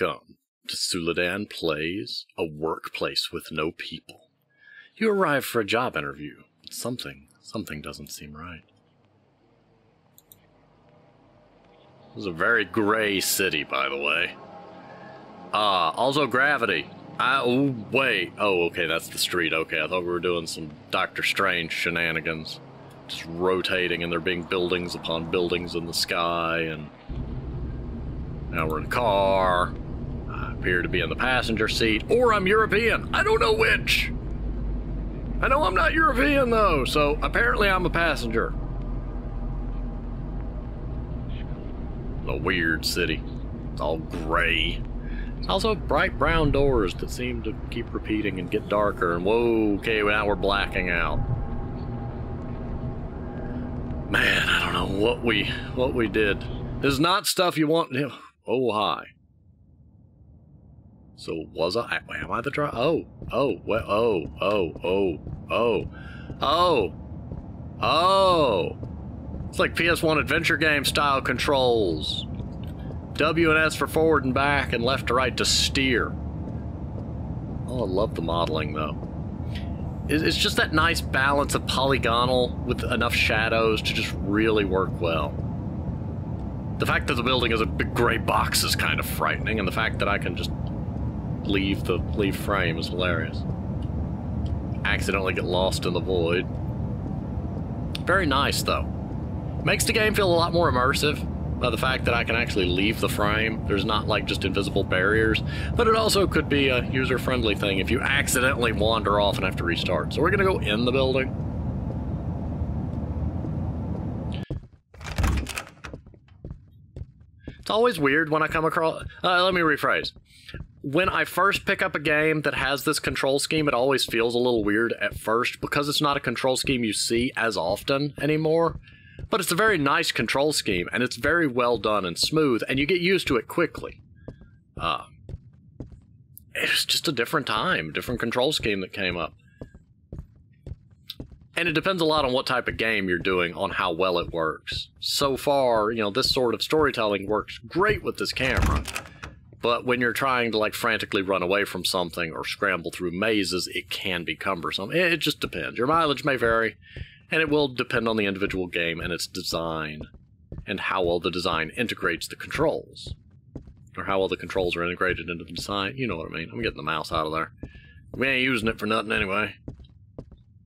Welcome to Tsuladan Plays, a workplace with no people. You arrive for a job interview. Something, something doesn't seem right. This is a very gray city, by the way. Ah, also gravity. I, oh, wait. Oh, okay, that's the street. Okay, I thought we were doing some Doctor Strange shenanigans. Just rotating and there being buildings upon buildings in the sky and... Now we're in a car. Appear to be in the passenger seat. Or I'm European. I don't know which. I know I'm not European, though, so apparently I'm a passenger. A weird city. It's all gray. Also, bright brown doors that seem to keep repeating and get darker. And whoa, okay, now we're blacking out. Man, I don't know what we what we did. This is not stuff you want. Oh, hi. So was I? Am I the driver? Oh, oh, well, oh, oh, oh, oh, oh, oh. It's like PS1 adventure game style controls. W and S for forward and back, and left to right to steer. Oh, I love the modeling though. It's just that nice balance of polygonal with enough shadows to just really work well. The fact that the building is a big gray box is kind of frightening, and the fact that I can just leave the leave frame is hilarious. Accidentally get lost in the void. Very nice though. Makes the game feel a lot more immersive by the fact that I can actually leave the frame. There's not like just invisible barriers, but it also could be a user-friendly thing if you accidentally wander off and have to restart. So we're gonna go in the building. It's always weird when I come across. Uh, let me rephrase. When I first pick up a game that has this control scheme, it always feels a little weird at first because it's not a control scheme you see as often anymore. But it's a very nice control scheme, and it's very well done and smooth, and you get used to it quickly. Uh, it's just a different time, different control scheme that came up. And it depends a lot on what type of game you're doing on how well it works. So far, you know, this sort of storytelling works great with this camera. But when you're trying to like frantically run away from something or scramble through mazes, it can be cumbersome. It just depends. Your mileage may vary, and it will depend on the individual game and its design and how well the design integrates the controls. Or how well the controls are integrated into the design. You know what I mean. I'm getting the mouse out of there. We ain't using it for nothing anyway.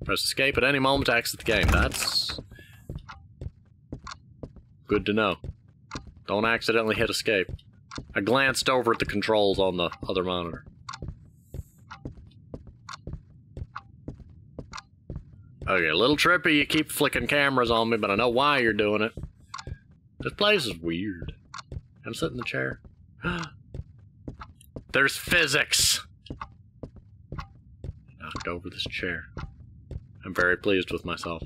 Press escape at any moment to exit the game. That's good to know. Don't accidentally hit escape. I glanced over at the controls on the other monitor. Okay, a little trippy, you keep flicking cameras on me, but I know why you're doing it. This place is weird. I'm sitting in the chair. There's physics! Knocked over this chair. I'm very pleased with myself.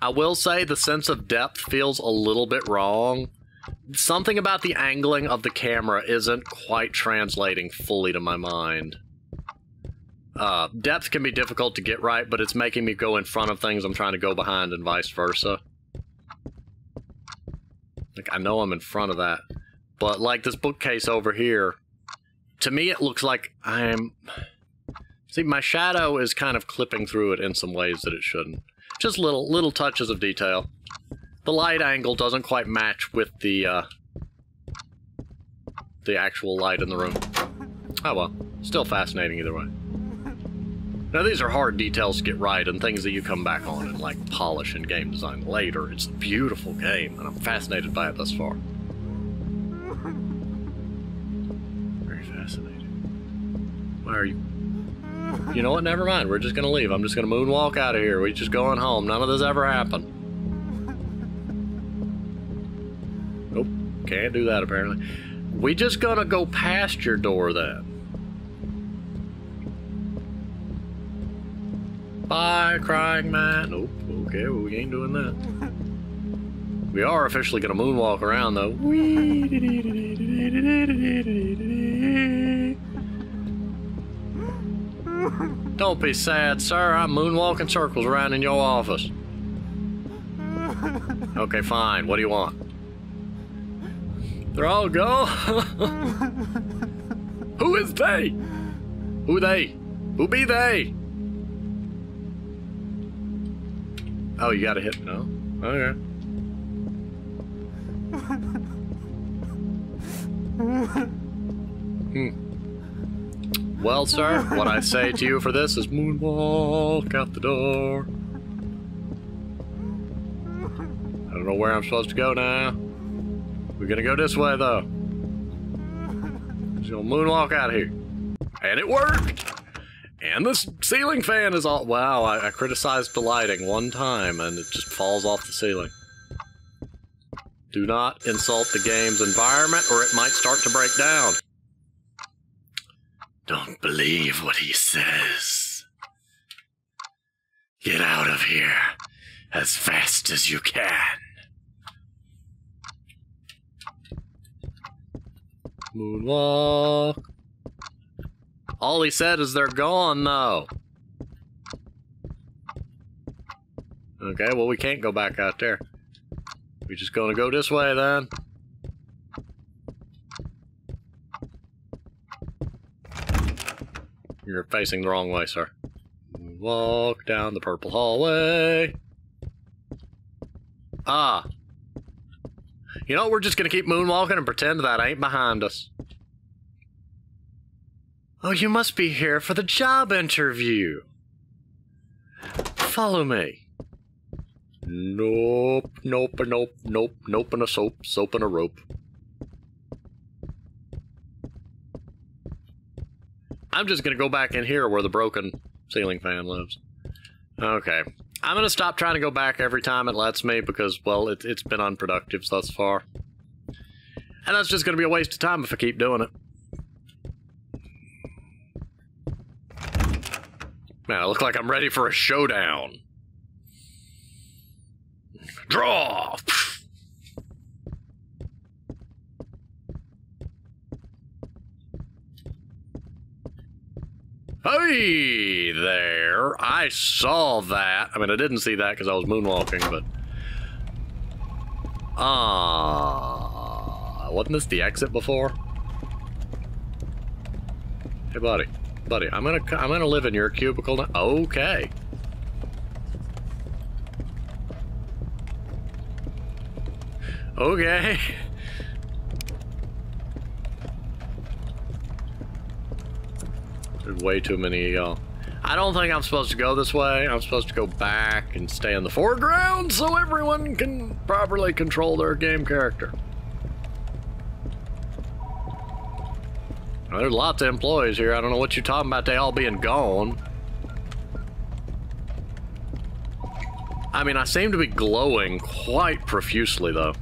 I will say the sense of depth feels a little bit wrong. Something about the angling of the camera isn't quite translating fully to my mind. Uh, depth can be difficult to get right, but it's making me go in front of things I'm trying to go behind and vice versa. Like, I know I'm in front of that. But, like, this bookcase over here, to me it looks like I'm... See, my shadow is kind of clipping through it in some ways that it shouldn't. Just little, little touches of detail. The light angle doesn't quite match with the, uh, the actual light in the room. Oh well, still fascinating either way. Now these are hard details to get right and things that you come back on and like polish in game design later. It's a beautiful game and I'm fascinated by it thus far. Very fascinating. Why are you... You know what? Never mind. We're just gonna leave. I'm just gonna moonwalk out of here. We're just going home. None of this ever happened. Can't do that apparently. We just gonna go past your door then. Bye, crying man. Nope. Okay, well, we ain't doing that. We are officially gonna moonwalk around though. Don't be sad, sir. I'm moonwalking circles around in your office. Okay, fine. What do you want? They're all gone. Who is they? Who they? Who be they? Oh, you gotta hit no. Okay. Hmm. Well, sir, what I say to you for this is moonwalk out the door. I don't know where I'm supposed to go now. We're gonna go this way, though. Just gonna moonwalk out of here. And it worked! And the ceiling fan is all. Wow, I, I criticized the lighting one time and it just falls off the ceiling. Do not insult the game's environment or it might start to break down. Don't believe what he says. Get out of here as fast as you can. Moonwalk. All he said is they're gone, though. Okay, well, we can't go back out there. We're just gonna go this way, then? You're facing the wrong way, sir. Walk down the purple hallway. Ah. You know, we're just gonna keep moonwalking and pretend that ain't behind us. Oh, you must be here for the job interview. Follow me. Nope, nope, nope, nope, nope, and a soap, soap and a rope. I'm just gonna go back in here where the broken ceiling fan lives. Okay. I'm gonna stop trying to go back every time it lets me because, well, it, it's been unproductive thus far. And that's just gonna be a waste of time if I keep doing it. Man, I look like I'm ready for a showdown. Draw! Hey there! I saw that. I mean, I didn't see that because I was moonwalking, but... Ah, uh, wasn't this the exit before? Hey, buddy buddy. I'm gonna I'm gonna live in your cubicle now. Okay. Okay. There's way too many of y'all. I don't think I'm supposed to go this way. I'm supposed to go back and stay in the foreground so everyone can properly control their game character. There's lots of employees here. I don't know what you're talking about, they all being gone. I mean, I seem to be glowing quite profusely, though.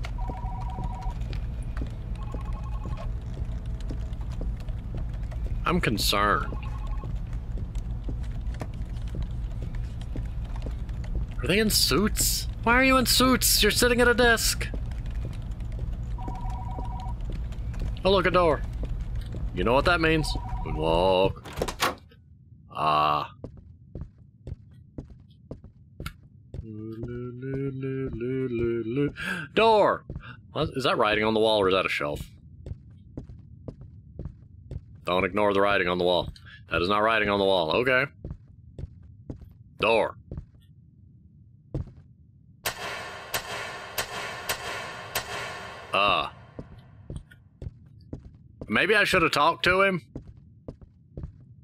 I'm concerned. They in suits? Why are you in suits? You're sitting at a desk. Oh, look, a door. You know what that means? Moonwalk. Ah. Door! Is that writing on the wall or is that a shelf? Don't ignore the writing on the wall. That is not writing on the wall. Okay. Door. Ah. Maybe I should have talked to him.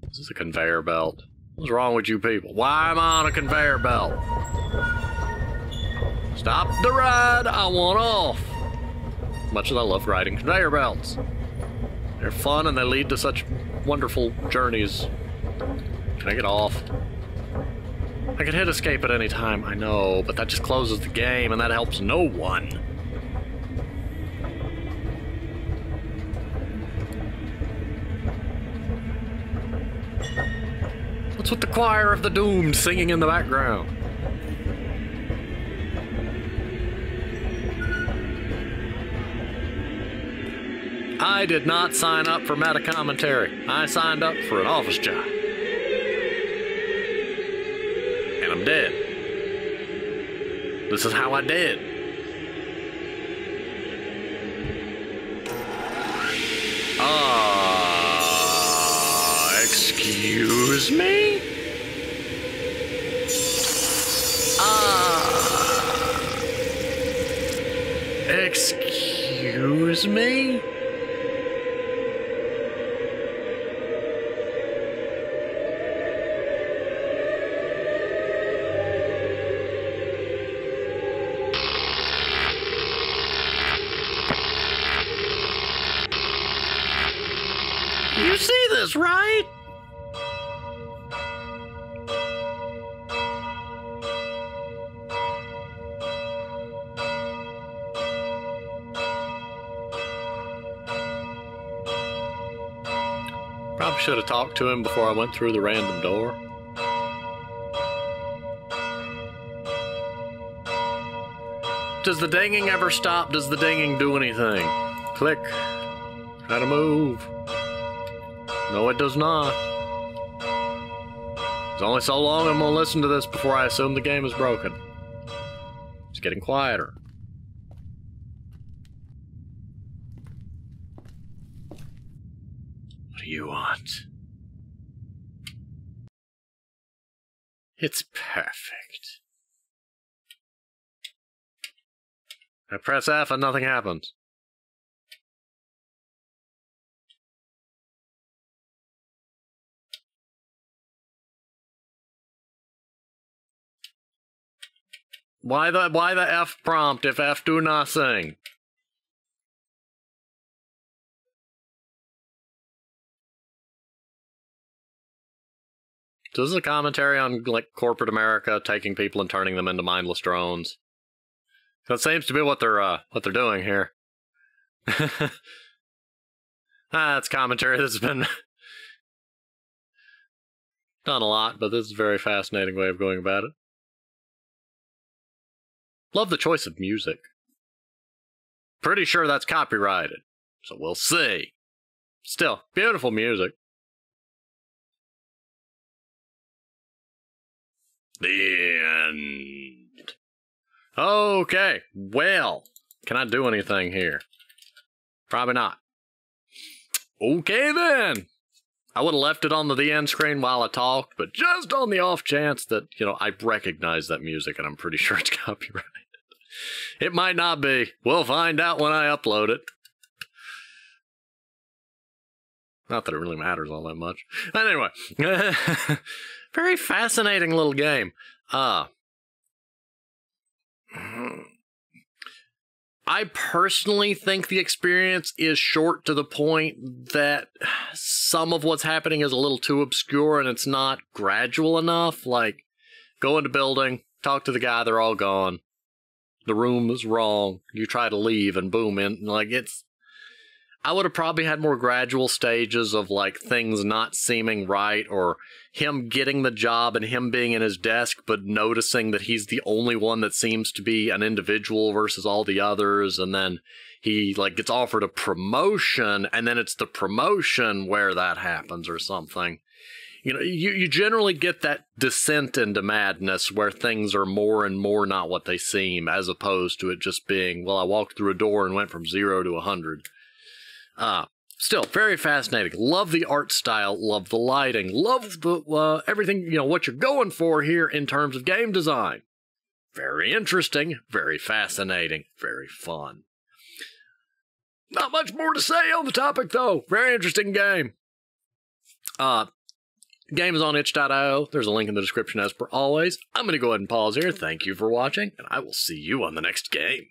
This is a conveyor belt. What's wrong with you people? Why am I on a conveyor belt? Stop the ride. I want off. Much as I love riding conveyor belts. They're fun and they lead to such wonderful journeys. Can I get off? I can hit escape at any time, I know, but that just closes the game and that helps no one. With the choir of the doomed singing in the background? I did not sign up for meta commentary. I signed up for an office job. And I'm dead. This is how I did. Ah, uh, excuse me? Excuse me? You see this, right? Should have talked to him before I went through the random door. Does the dinging ever stop? Does the dinging do anything? Click. Try to move. No, it does not. It's only so long I'm gonna listen to this before I assume the game is broken. It's getting quieter. What do you want? It's perfect. I press F and nothing happens. Why the why the F prompt if F do nothing? So this is a commentary on like corporate America taking people and turning them into mindless drones. That seems to be what they're uh, what they're doing here. ah, that's commentary that's been done a lot, but this is a very fascinating way of going about it. Love the choice of music. Pretty sure that's copyrighted, so we'll see. Still, beautiful music. The end. Okay, well, can I do anything here? Probably not. Okay then. I would have left it on the, the end screen while I talked, but just on the off chance that, you know, I recognize that music and I'm pretty sure it's copyrighted. It might not be. We'll find out when I upload it. Not that it really matters all that much. Anyway, very fascinating little game. Uh, I personally think the experience is short to the point that some of what's happening is a little too obscure and it's not gradual enough. Like, go into building, talk to the guy, they're all gone. The room is wrong. You try to leave and boom, in like it's I would have probably had more gradual stages of like things not seeming right or him getting the job and him being in his desk but noticing that he's the only one that seems to be an individual versus all the others. And then he like gets offered a promotion and then it's the promotion where that happens or something. You know you, you generally get that descent into madness where things are more and more not what they seem as opposed to it just being well i walked through a door and went from zero to a hundred uh, still very fascinating. Love the art style, love the lighting, love the uh, everything, you know, what you're going for here in terms of game design. Very interesting, very fascinating, very fun. Not much more to say on the topic though. Very interesting game. Uh game is on itch.io. There's a link in the description as per always. I'm going to go ahead and pause here. Thank you for watching, and I will see you on the next game.